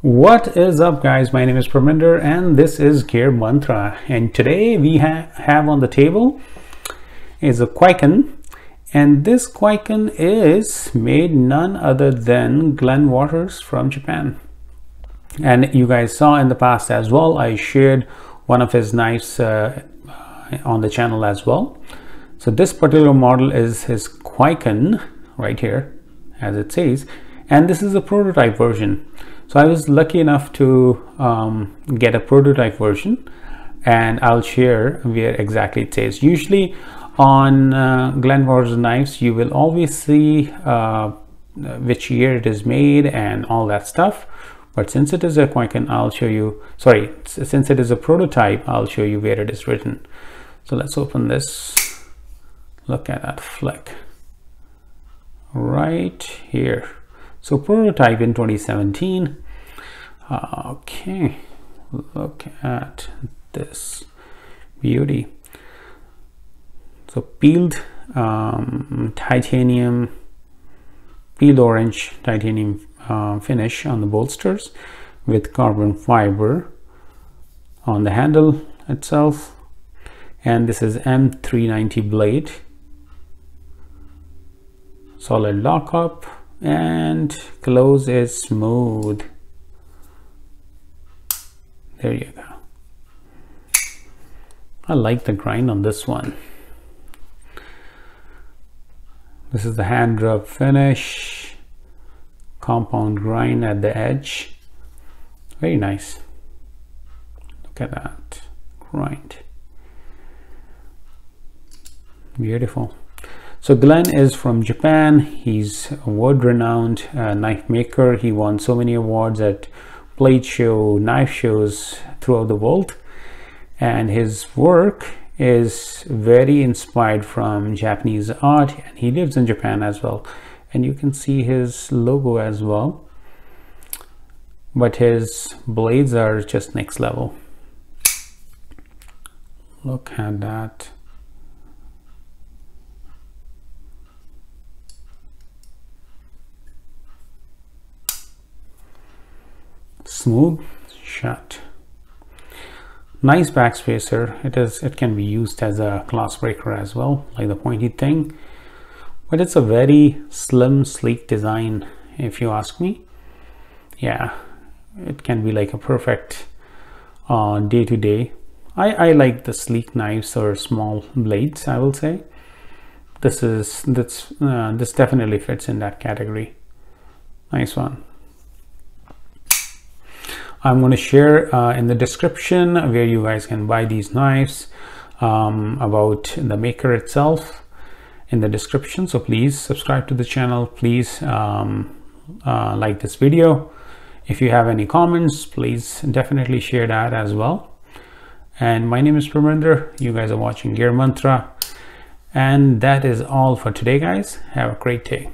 What is up guys, my name is Parminder and this is Gear Mantra. And today we ha have on the table is a Kwaiken and this Kwaiken is made none other than Glenn Waters from Japan. And you guys saw in the past as well I shared one of his knives uh, on the channel as well. So this particular model is his Kwaiken right here as it says and this is a prototype version so I was lucky enough to um, get a prototype version and I'll share where exactly it says. Usually on uh, Glenn knives, you will always see uh, which year it is made and all that stuff. But since it is a Kwaiken, I'll show you, sorry, since it is a prototype, I'll show you where it is written. So let's open this. Look at that flick right here. So prototype in 2017. Okay, look at this beauty. So peeled um, titanium, peeled orange titanium uh, finish on the bolsters with carbon fiber on the handle itself and this is M390 blade solid lockup and close is smooth. There you go. I like the grind on this one. This is the hand rub finish. Compound grind at the edge. Very nice. Look at that. Grind. Beautiful so Glenn is from Japan. He's a world-renowned uh, knife maker. He won so many awards at blade show, knife shows throughout the world. And his work is very inspired from Japanese art and he lives in Japan as well. And you can see his logo as well. But his blades are just next level. Look at that. Smooth shut. Nice backspacer. It is it can be used as a glass breaker as well like the pointy thing. But it's a very slim sleek design if you ask me. Yeah it can be like a perfect uh, day to day I, I like the sleek knives or small blades I will say. This is that's uh, this definitely fits in that category. Nice one I'm going to share uh, in the description where you guys can buy these knives um, about the maker itself in the description. So please subscribe to the channel. Please um, uh, like this video. If you have any comments please definitely share that as well. And my name is Parminder you guys are watching Gear Mantra. And that is all for today guys. Have a great day